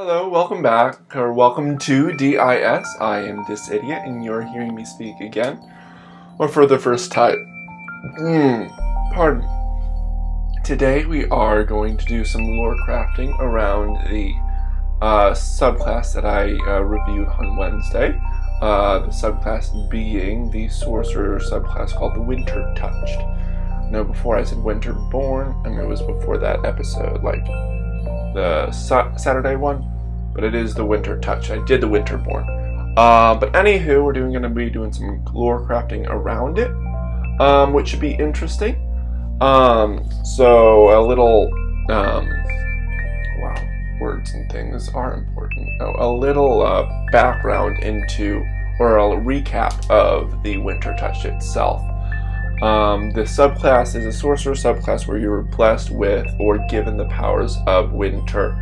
Hello, welcome back, or welcome to DIS. I am Dis Idiot, and you're hearing me speak again, or for the first time. Mm, pardon. Today we are going to do some lore crafting around the uh, subclass that I uh, reviewed on Wednesday. Uh, the subclass being the sorcerer subclass called the Winter Touched. No, before I said Winter Born, I mean it was before that episode, like the sa- Saturday one, but it is the Winter Touch. I did the Winterborn. Uh, but anywho, we're doing going to be doing some lore crafting around it, um, which should be interesting. Um, so a little, um, wow, words and things are important. Oh, a little uh, background into, or a recap of the Winter Touch itself. Um, the subclass is a sorcerer subclass where you're blessed with or given the powers of winter.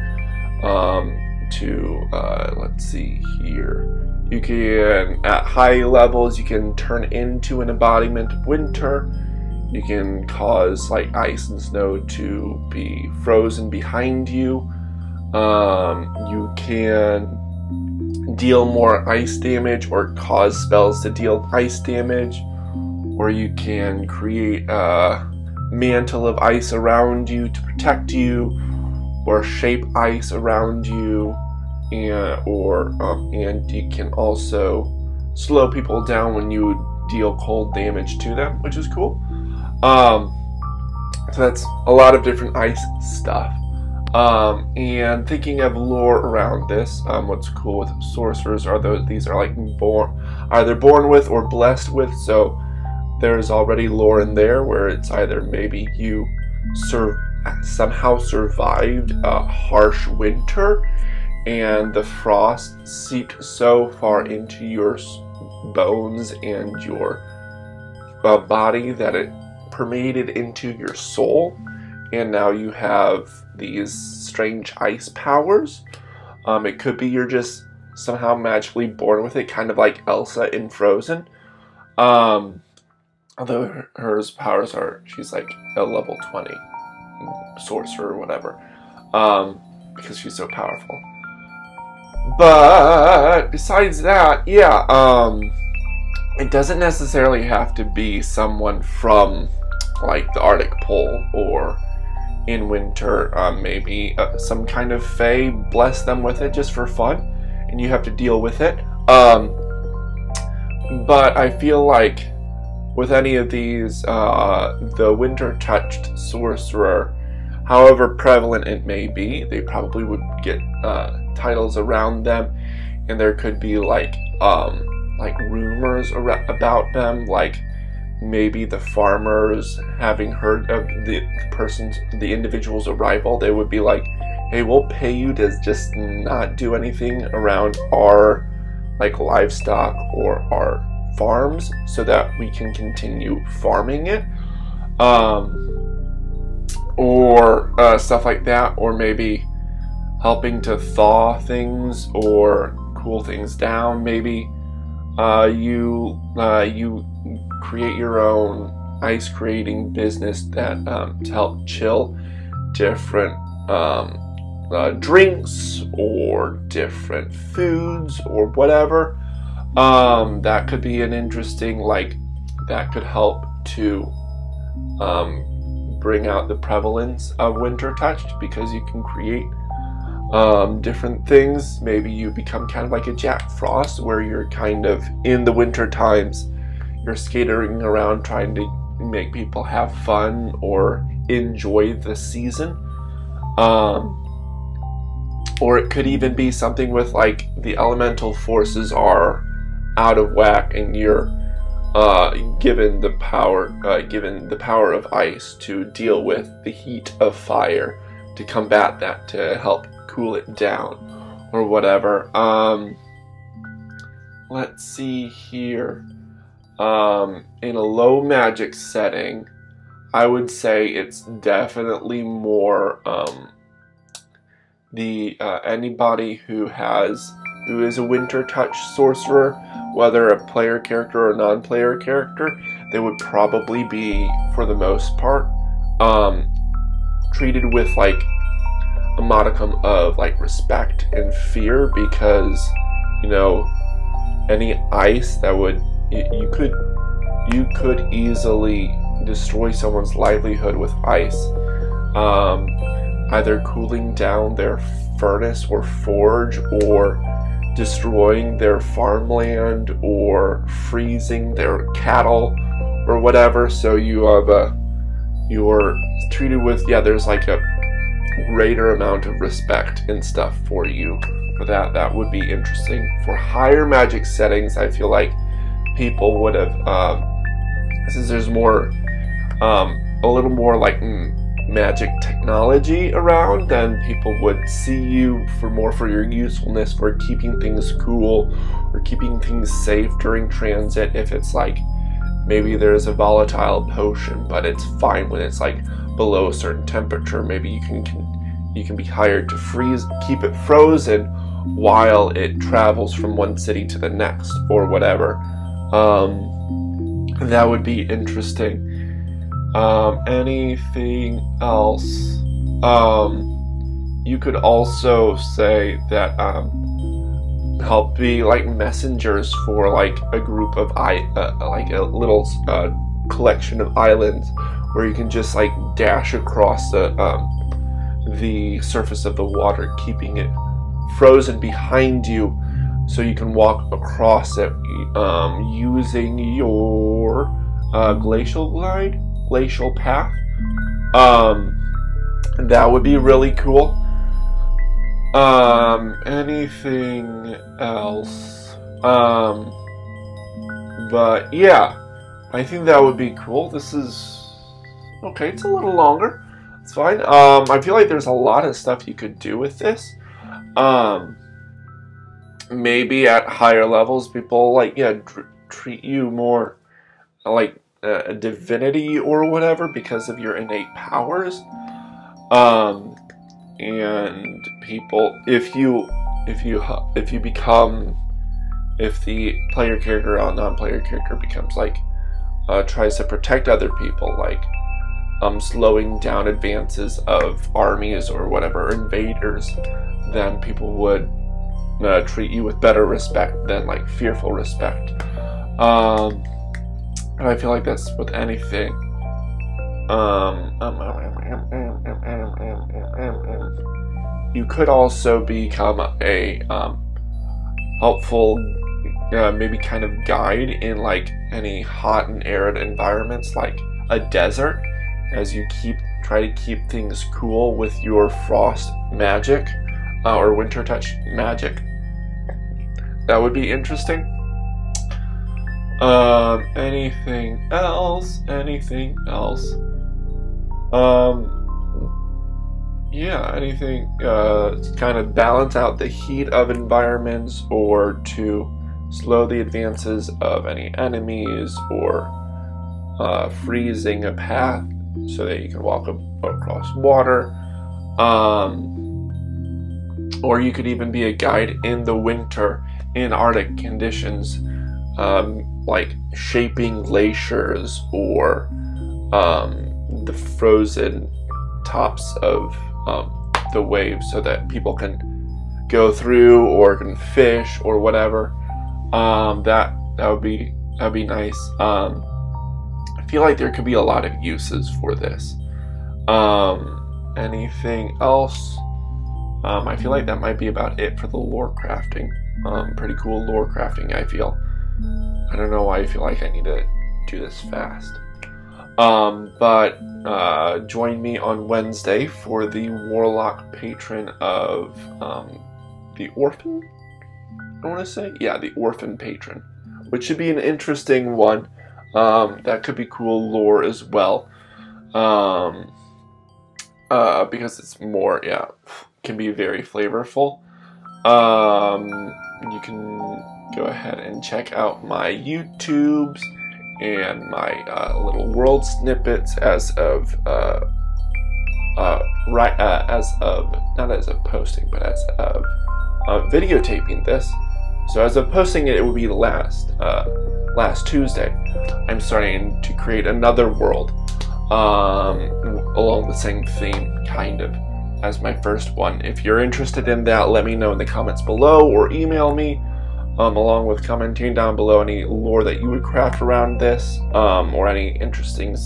Um, to uh, let's see here. You can, at high levels, you can turn into an embodiment of winter. You can cause like ice and snow to be frozen behind you. Um, you can deal more ice damage or cause spells to deal ice damage or you can create a mantle of ice around you to protect you, or shape ice around you, and or um, and you can also slow people down when you deal cold damage to them, which is cool. Um, so that's a lot of different ice stuff. Um, and thinking of lore around this, um, what's cool with sorcerers are those these are like born, either born with or blessed with. So there's already lore in there where it's either maybe you sur- somehow survived a harsh winter and the frost seeped so far into your bones and your uh, body that it permeated into your soul. And now you have these strange ice powers. Um, it could be you're just somehow magically born with it kind of like elsa in frozen. Um, although her, powers are she's like a level 20 sorcerer or whatever um, because she's so powerful. But besides that yeah um, it doesn't necessarily have to be someone from like the arctic pole or in winter um, maybe uh, some kind of fae bless them with it just for fun and you have to deal with it. Um, but i feel like with any of these, uh, the winter touched sorcerer, however prevalent it may be, they probably would get uh, titles around them, and there could be like um, like rumors about them, like maybe the farmers having heard of the person's the individual's arrival, they would be like, "Hey, we'll pay you to just not do anything around our like livestock or our farms so that we can continue farming it. Um, or uh, stuff like that, or maybe helping to thaw things or cool things down. Maybe uh, you uh, you create your own ice creating business that um, to help chill different um, uh, drinks or different foods or whatever. Um, that could be an interesting, like, that could help to um, bring out the prevalence of winter touched because you can create um, different things. Maybe you become kind of like a Jack Frost where you're kind of in the winter times, you're skatering around trying to make people have fun or enjoy the season. Um, or it could even be something with like the elemental forces are out of whack and you're uh, given the power uh, given the power of ice to deal with the heat of fire to combat that to help cool it down or whatever. Um, let's see here. Um, in a low magic setting i would say it's definitely more um, the uh, anybody who has who is a winter touch sorcerer, whether a player character or non player character, they would probably be, for the most part, um, treated with like a modicum of like respect and fear because you know any ice that would you, you could you could easily destroy someone's livelihood with ice um, either cooling down their furnace or forge or destroying their farmland or freezing their cattle or whatever. So you have a you're treated with yeah there's like a greater amount of respect and stuff for you for that. That would be interesting. For higher magic settings i feel like people would have um, since there's more um, a little more like magic technology around then people would see you for more for your usefulness for keeping things cool or keeping things safe during transit if it's like maybe there's a volatile potion but it's fine when it's like below a certain temperature. Maybe you can, can you can be hired to freeze keep it frozen while it travels from one city to the next or whatever. Um, that would be interesting um, anything else? Um, you could also say that um, help be like messengers for like a group of i uh, like a little uh, collection of islands where you can just like dash across the um, the surface of the water keeping it frozen behind you so you can walk across it um, using your uh, glacial glide glacial path um, that would be really cool um, anything else? Um, but yeah, I think that would be cool. This is okay. It's a little longer. It's fine. Um, I feel like there's a lot of stuff you could do with this. Um, maybe at higher levels, people like yeah tr- treat you more like a divinity or whatever because of your innate powers. Um, and people if you if you if you become if the player character or non-player character becomes like uh, tries to protect other people like um, slowing down advances of armies or whatever invaders then people would uh, treat you with better respect than like fearful respect um, and I feel like that's with anything um, um, you could also become a um, helpful, uh, maybe kind of guide in like any hot and arid environments, like a desert, as you keep try to keep things cool with your frost magic uh, or winter touch magic. That would be interesting. Um, anything else? Anything else? Um, yeah, anything uh, to kind of balance out the heat of environments or to slow the advances of any enemies or uh, freezing a path so that you can walk across water. Um, or you could even be a guide in the winter in Arctic conditions, um, like shaping glaciers or um, the frozen tops of um, the waves so that people can go through or can fish or whatever. Um, that that would be that would be nice. Um, I feel like there could be a lot of uses for this. Um, anything else? Um, I feel like that might be about it for the lore crafting. Um, pretty cool lore crafting. I feel. I don't know why I feel like I need to do this fast. Um, but uh, join me on Wednesday for the Warlock patron of um, the Orphan. I want to say, yeah, the Orphan patron, which should be an interesting one. Um, that could be cool lore as well, um, uh, because it's more, yeah, can be very flavorful. Um, you can go ahead and check out my YouTubes and my uh, little world snippets as of uh, uh, right uh, as of not as of posting, but as of uh, videotaping this. So as of posting it, it will be the last uh, last Tuesday. I'm starting to create another world um, along the same theme, kind of, as my first one. If you're interested in that, let me know in the comments below or email me. Um, along with commenting down below any lore that you would craft around this um, or any interesting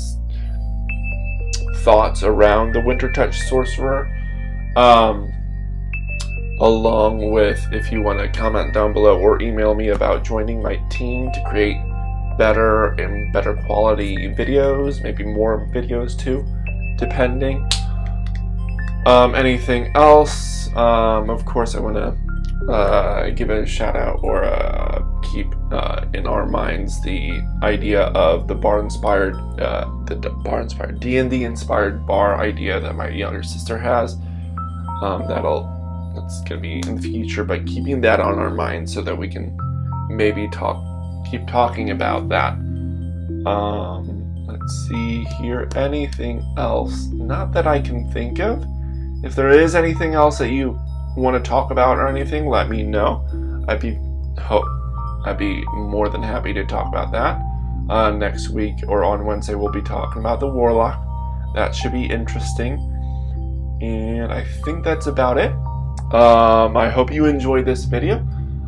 thoughts around the Winter Touch Sorcerer. Um, along with if you want to comment down below or email me about joining my team to create better and better quality videos, maybe more videos too, depending. Um, anything else? Um, of course, I want to uh, give a shout out or uh, keep uh, in our minds the idea of the bar inspired, uh, the bar inspired D and D inspired bar idea that my younger sister has. Um, that'll that's gonna be in the future, but keeping that on our mind so that we can maybe talk, keep talking about that. Um, let's see here. Anything else? Not that I can think of. If there is anything else that you want to talk about or anything, let me know. I'd be hope I'd be more than happy to talk about that. Uh, next week or on Wednesday, we'll be talking about the Warlock. That should be interesting. And I think that's about it. Um, I hope you enjoyed this video.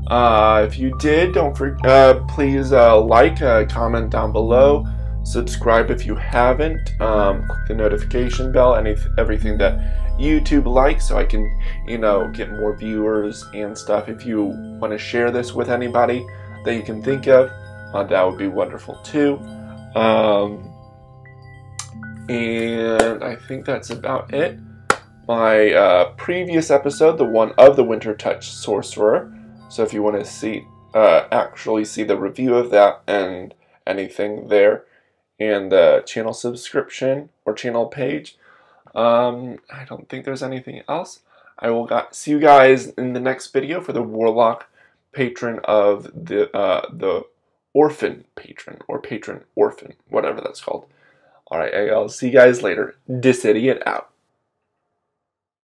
Uh, if you did, don't forget, uh, please uh, like, uh, comment down below, subscribe if you haven't, um, click the notification bell, any everything that YouTube likes, so I can, you know, get more viewers and stuff. If you want to share this with anybody that you can think of, uh, that would be wonderful too. Um, and I think that's about it my uh, previous episode, the one of the Winter Touch Sorcerer. So if you want to see, uh, actually see the review of that and anything there, and the channel subscription or channel page, um, I don't think there's anything else. I will see you guys in the next video for the Warlock patron of the uh, the orphan patron or patron orphan, whatever that's called. All right, I'll see you guys later. Dis Idiot out.